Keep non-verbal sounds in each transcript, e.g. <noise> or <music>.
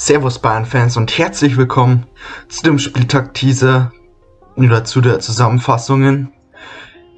Servus Bayern-Fans und herzlich willkommen zu dem Spieltag-Teaser oder zu der Zusammenfassungen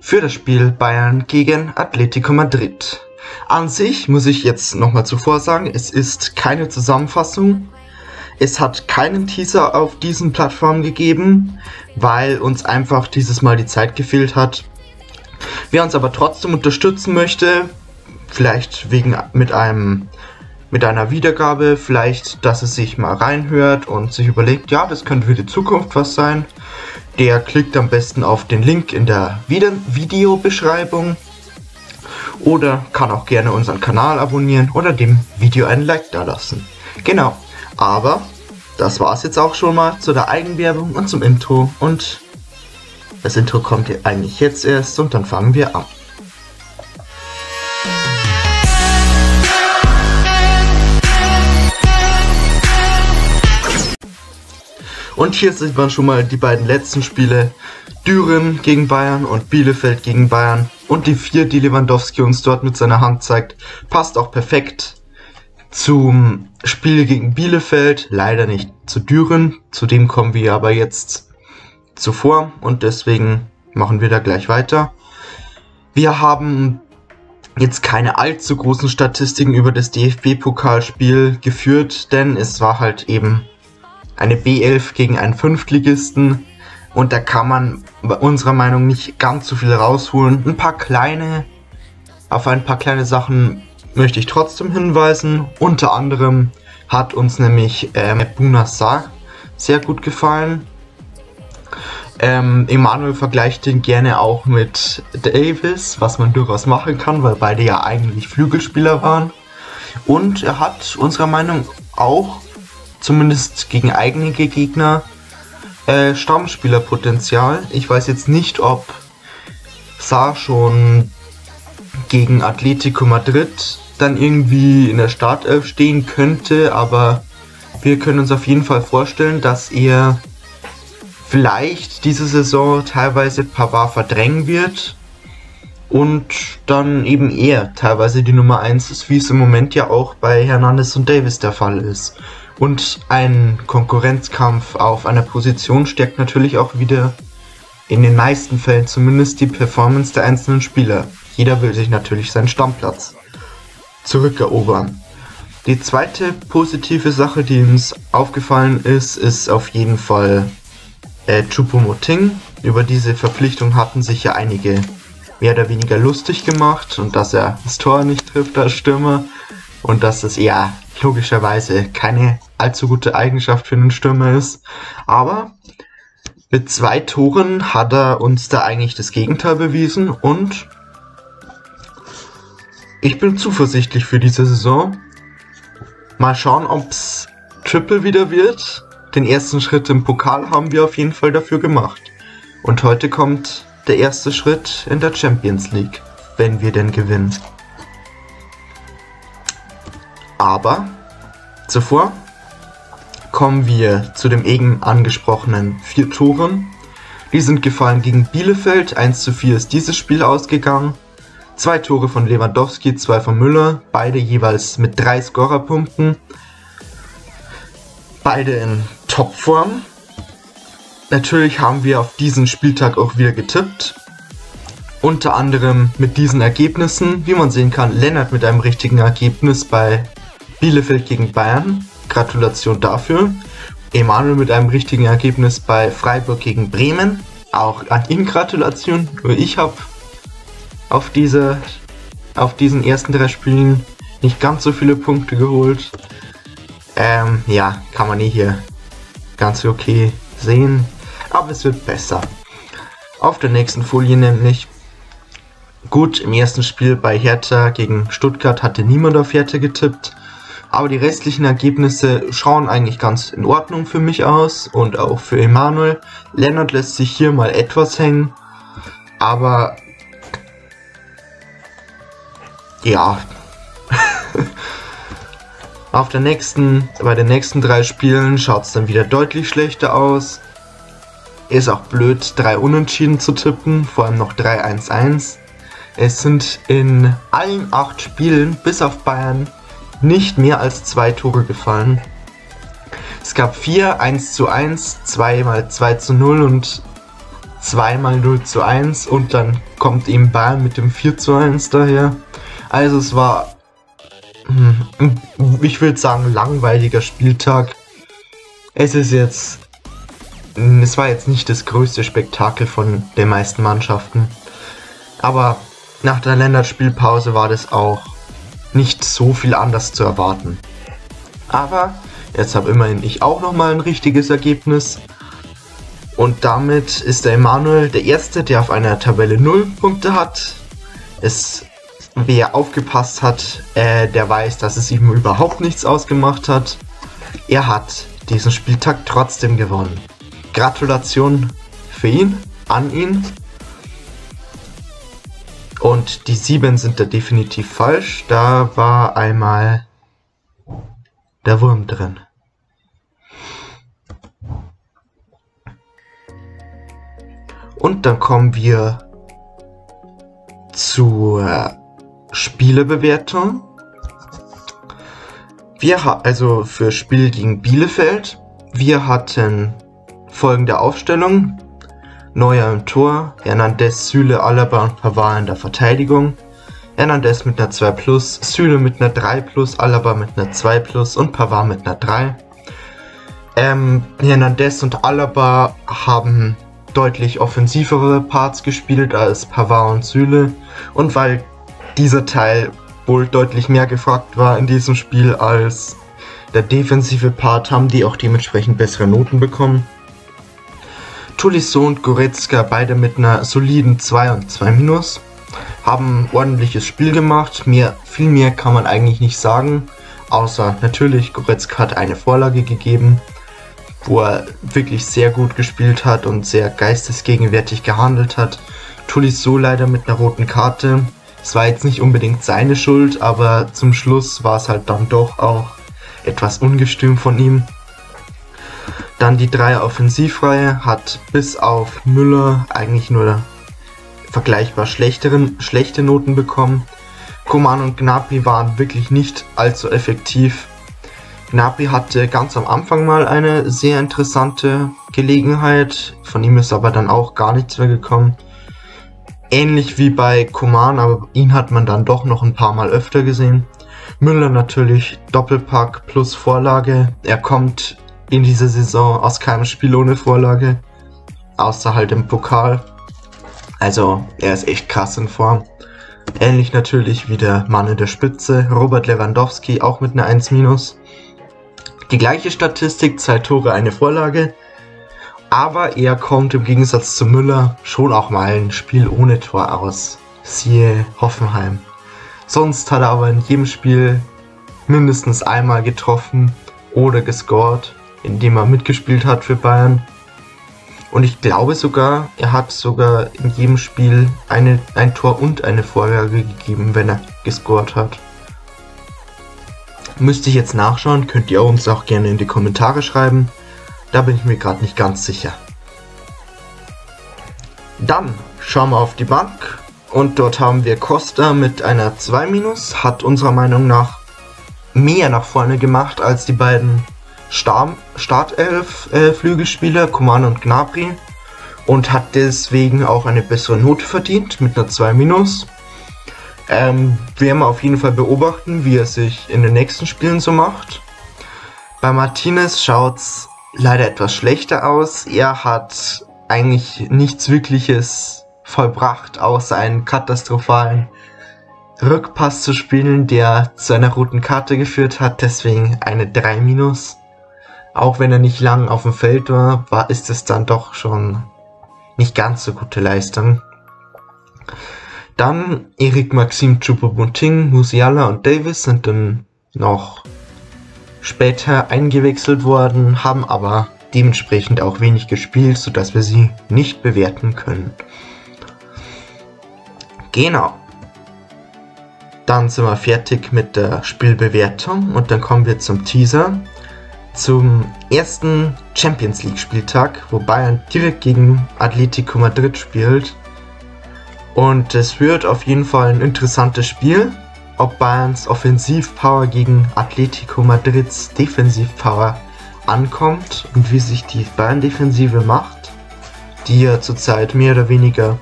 für das Spiel Bayern gegen Atletico Madrid. An sich muss ich jetzt nochmal zuvor sagen, es ist keine Zusammenfassung. Es hat keinen Teaser auf diesen Plattformen gegeben, weil uns einfach dieses Mal die Zeit gefehlt hat. Wer uns aber trotzdem unterstützen möchte, vielleicht wegen mit einem mit einer Wiedergabe, vielleicht, dass es sich mal reinhört und sich überlegt, ja, das könnte für die Zukunft was sein. Der klickt am besten auf den Link in der Videobeschreibung oder kann auch gerne unseren Kanal abonnieren oder dem Video einen Like da lassen. Genau, aber das war es jetzt auch schon mal zu der Eigenwerbung und zum Intro und das Intro kommt eigentlich jetzt erst und dann fangen wir an. Und hier sieht man schon mal die beiden letzten Spiele. Düren gegen Bayern und Bielefeld gegen Bayern. Und die vier, die Lewandowski uns dort mit seiner Hand zeigt, passt auch perfekt zum Spiel gegen Bielefeld. Leider nicht zu Düren. Zu dem kommen wir aber jetzt zuvor und deswegen machen wir da gleich weiter. Wir haben jetzt keine allzu großen Statistiken über das DFB-Pokalspiel geführt, denn es war halt eben eine B11 gegen einen Fünftligisten. Und da kann man unserer Meinung nicht ganz so viel rausholen. Ein paar kleine, auf ein paar kleine Sachen möchte ich trotzdem hinweisen. Unter anderem hat uns nämlich ähm, Bunassar sehr gut gefallen. Ähm, Emanuel vergleicht ihn gerne auch mit Davis, was man durchaus machen kann, weil beide ja eigentlich Flügelspieler waren. Und er hat unserer Meinung auch zumindest gegen eigene Gegner, äh, Stammspielerpotenzial. Ich weiß jetzt nicht, ob Saar schon gegen Atletico Madrid dann irgendwie in der Startelf stehen könnte, aber wir können uns auf jeden Fall vorstellen, dass er vielleicht diese Saison teilweise Pavard verdrängen wird und dann eben er teilweise die Nummer 1 ist, wie es im Moment ja auch bei Hernandez und Davis der Fall ist. Und ein Konkurrenzkampf auf einer Position stärkt natürlich auch wieder in den meisten Fällen zumindest die Performance der einzelnen Spieler. Jeder will sich natürlich seinen Stammplatz zurückerobern. Die zweite positive Sache, die uns aufgefallen ist, ist auf jeden Fall äh, Chupomoting. Über diese Verpflichtung hatten sich ja einige mehr oder weniger lustig gemacht und dass er das Tor nicht trifft als Stürmer und dass es ja logischerweise keine allzu gute Eigenschaft für einen Stürmer ist. Aber mit zwei Toren hat er uns da eigentlich das Gegenteil bewiesen und ich bin zuversichtlich für diese Saison. Mal schauen, ob's Triple wieder wird. Den ersten Schritt im Pokal haben wir auf jeden Fall dafür gemacht. Und heute kommt der erste Schritt in der Champions League, wenn wir denn gewinnen. Aber zuvor kommen wir zu dem eben angesprochenen vier Toren. Die sind gefallen gegen Bielefeld, 1 zu 4 ist dieses Spiel ausgegangen. Zwei Tore von Lewandowski, zwei von Müller, beide jeweils mit drei Scorerpunkten. Beide in Topform. Natürlich haben wir auf diesen Spieltag auch wieder getippt. Unter anderem mit diesen Ergebnissen. Wie man sehen kann, Lennart mit einem richtigen Ergebnis bei Bielefeld gegen Bayern. Gratulation dafür. Emanuel mit einem richtigen Ergebnis bei Freiburg gegen Bremen. Auch an ihn Gratulation. Nur ich habe auf, diese, auf diesen ersten drei Spielen nicht ganz so viele Punkte geholt. Ähm, ja, kann man eh hier ganz okay sehen. Aber es wird besser. Auf der nächsten Folie nämlich. Gut, im ersten Spiel bei Hertha gegen Stuttgart hatte niemand auf Hertha getippt. Aber die restlichen Ergebnisse schauen eigentlich ganz in Ordnung für mich aus und auch für Emanuel. Leonard lässt sich hier mal etwas hängen. Aber ja. <laughs> Auf der nächsten, bei den nächsten drei Spielen schaut es dann wieder deutlich schlechter aus. Ist auch blöd, drei Unentschieden zu tippen, vor allem noch 3-1-1. Es sind in allen acht Spielen, bis auf Bayern, nicht mehr als zwei Tore gefallen. Es gab 4 1 zu 1, 2 mal 2 zu 0 und 2 mal 0 zu 1 und dann kommt eben Bayern mit dem 4 zu 1 daher. Also es war, hm, ich würde sagen, langweiliger Spieltag. Es ist jetzt, es war jetzt nicht das größte Spektakel von den meisten Mannschaften. Aber nach der Länderspielpause war das auch nicht so viel anders zu erwarten. Aber jetzt habe immerhin ich auch nochmal ein richtiges Ergebnis. Und damit ist der Emanuel der Erste, der auf einer Tabelle 0 Punkte hat. Es, wer aufgepasst hat, äh, der weiß, dass es ihm überhaupt nichts ausgemacht hat. Er hat diesen Spieltag trotzdem gewonnen. Gratulation für ihn, an ihn. Und die 7 sind da definitiv falsch. Da war einmal der Wurm drin. Und dann kommen wir zur Spielebewertung. Wir also für Spiel gegen Bielefeld. Wir hatten folgende Aufstellung. Neuer im Tor, Hernandez, Süle, Alaba und Pavard in der Verteidigung. Hernandez mit einer 2 plus, Süle mit einer 3 plus, Alaba mit einer 2 plus und Pavard mit einer 3. Ähm, Hernandez und Alaba haben deutlich offensivere Parts gespielt als Pavard und Süle und weil dieser Teil wohl deutlich mehr gefragt war in diesem Spiel als der defensive Part, haben die auch dementsprechend bessere Noten bekommen. Tulisso und Goretzka beide mit einer soliden 2 und 2 minus. Haben ordentliches Spiel gemacht. Mehr, viel mehr kann man eigentlich nicht sagen. Außer natürlich, Goretzka hat eine Vorlage gegeben, wo er wirklich sehr gut gespielt hat und sehr geistesgegenwärtig gehandelt hat. Tulisso leider mit einer roten Karte. Es war jetzt nicht unbedingt seine Schuld, aber zum Schluss war es halt dann doch auch etwas ungestüm von ihm. Dann die Dreier Offensivreihe hat bis auf Müller eigentlich nur vergleichbar schlechteren, schlechte Noten bekommen. Koman und Gnabry waren wirklich nicht allzu effektiv. Gnabry hatte ganz am Anfang mal eine sehr interessante Gelegenheit, von ihm ist aber dann auch gar nichts mehr gekommen. Ähnlich wie bei Koman, aber ihn hat man dann doch noch ein paar Mal öfter gesehen. Müller natürlich Doppelpack plus Vorlage. Er kommt in dieser Saison aus keinem Spiel ohne Vorlage. Außer halt im Pokal. Also er ist echt krass in Form. Ähnlich natürlich wie der Mann in der Spitze, Robert Lewandowski, auch mit einer 1-. Die gleiche Statistik, zwei Tore, eine Vorlage. Aber er kommt im Gegensatz zu Müller schon auch mal ein Spiel ohne Tor aus. Siehe Hoffenheim. Sonst hat er aber in jedem Spiel mindestens einmal getroffen oder gescored in dem er mitgespielt hat für Bayern. Und ich glaube sogar, er hat sogar in jedem Spiel eine, ein Tor und eine Vorlage gegeben, wenn er gescored hat. Müsste ich jetzt nachschauen, könnt ihr uns auch gerne in die Kommentare schreiben. Da bin ich mir gerade nicht ganz sicher. Dann schauen wir auf die Bank und dort haben wir Costa mit einer 2-, hat unserer Meinung nach mehr nach vorne gemacht als die beiden Star Startelf äh, Coman und Gnabry und hat deswegen auch eine bessere Note verdient mit einer 2 Ähm, werden wir auf jeden Fall beobachten, wie er sich in den nächsten Spielen so macht. Bei Martinez schaut's leider etwas schlechter aus. Er hat eigentlich nichts Wirkliches vollbracht, außer einen katastrophalen Rückpass zu spielen, der zu einer roten Karte geführt hat, deswegen eine 3 minus auch wenn er nicht lang auf dem Feld war, war ist es dann doch schon nicht ganz so gute Leistung. Dann Erik Maxim Choupo-Moting, Musiala und Davis sind dann noch später eingewechselt worden, haben aber dementsprechend auch wenig gespielt, sodass wir sie nicht bewerten können. Genau. Dann sind wir fertig mit der Spielbewertung und dann kommen wir zum Teaser zum ersten Champions League Spieltag, wo Bayern direkt gegen Atletico Madrid spielt. Und es wird auf jeden Fall ein interessantes Spiel, ob Bayerns Offensivpower gegen Atletico Madrids Defensivpower ankommt und wie sich die Bayern-Defensive macht, die ja zurzeit mehr oder weniger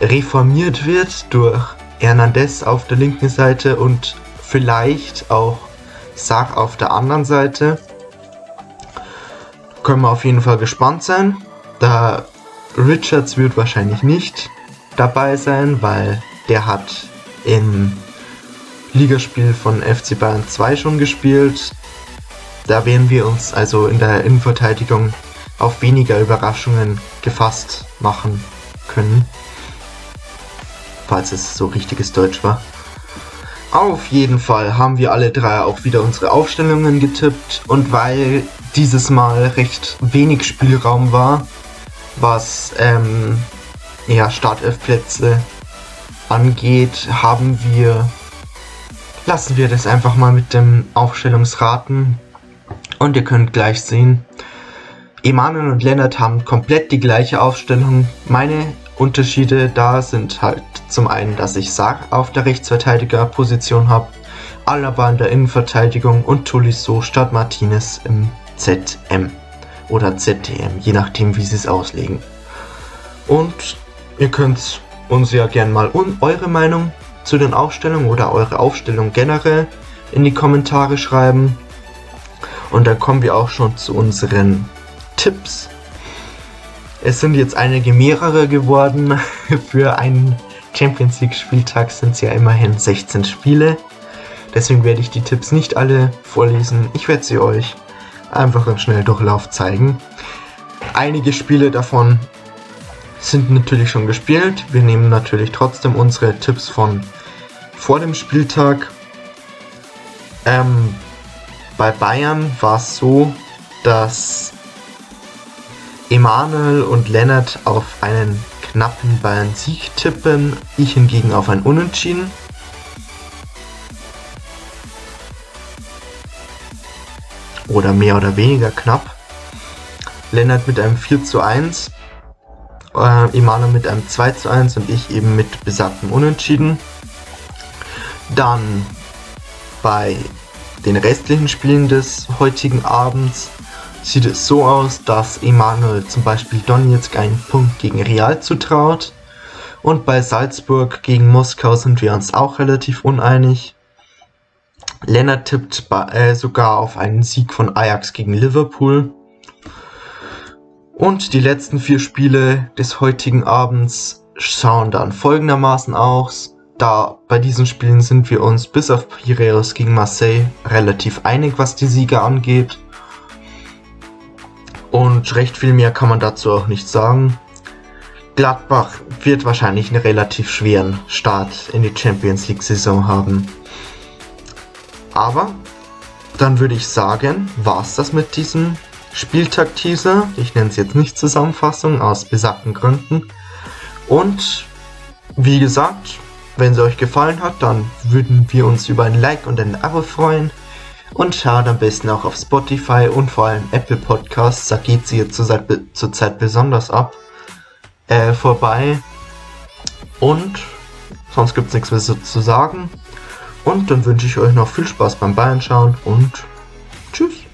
reformiert wird durch Hernandez auf der linken Seite und vielleicht auch Sach auf der anderen Seite. Können wir auf jeden Fall gespannt sein. Da Richards wird wahrscheinlich nicht dabei sein, weil der hat im Ligaspiel von FC Bayern 2 schon gespielt. Da werden wir uns also in der Innenverteidigung auf weniger Überraschungen gefasst machen können. Falls es so richtiges Deutsch war. Auf jeden Fall haben wir alle drei auch wieder unsere Aufstellungen getippt und weil dieses Mal recht wenig Spielraum war, was ähm, ja, Startelfplätze angeht, haben wir lassen wir das einfach mal mit dem Aufstellungsraten und ihr könnt gleich sehen, Emanuel und Lennart haben komplett die gleiche Aufstellung. Meine Unterschiede da sind halt zum einen, dass ich Sarg auf der Rechtsverteidigerposition habe, Alaba in der Innenverteidigung und Tolisso statt Martinez im ZM oder ZTM, je nachdem wie sie es auslegen. Und ihr könnt uns ja gern mal eure Meinung zu den Aufstellungen oder eure Aufstellung generell in die Kommentare schreiben. Und dann kommen wir auch schon zu unseren Tipps. Es sind jetzt einige mehrere geworden. <laughs> Für einen Champions League Spieltag sind es ja immerhin 16 Spiele. Deswegen werde ich die Tipps nicht alle vorlesen. Ich werde sie euch einfach im Schnelldurchlauf zeigen. Einige Spiele davon sind natürlich schon gespielt. Wir nehmen natürlich trotzdem unsere Tipps von vor dem Spieltag. Ähm, bei Bayern war es so, dass Emanuel und Lennart auf einen knappen Bayern-Sieg tippen, ich hingegen auf ein Unentschieden. Oder mehr oder weniger knapp. Lennart mit einem 4 zu 1, äh, Emanuel mit einem 2 zu 1 und ich eben mit besagtem Unentschieden. Dann bei den restlichen Spielen des heutigen Abends sieht es so aus, dass Emanuel zum Beispiel Donetsk einen Punkt gegen Real zutraut. Und bei Salzburg gegen Moskau sind wir uns auch relativ uneinig. Lennart tippt äh, sogar auf einen Sieg von Ajax gegen Liverpool. Und die letzten vier Spiele des heutigen Abends schauen dann folgendermaßen aus da bei diesen Spielen sind wir uns bis auf Piraeus gegen Marseille relativ einig, was die Siege angeht. Und recht viel mehr kann man dazu auch nicht sagen. Gladbach wird wahrscheinlich einen relativ schweren Start in die Champions League Saison haben. Aber dann würde ich sagen, war es das mit diesem Spieltag-Teaser. Ich nenne es jetzt nicht Zusammenfassung aus besagten Gründen. Und wie gesagt, wenn sie euch gefallen hat, dann würden wir uns über ein Like und ein Abo freuen. Und schaut am besten auch auf Spotify und vor allem Apple Podcasts, da geht sie jetzt zurzeit, zurzeit besonders ab, äh, vorbei. Und sonst gibt es nichts mehr so zu sagen. Und dann wünsche ich euch noch viel Spaß beim Bayern schauen und tschüss.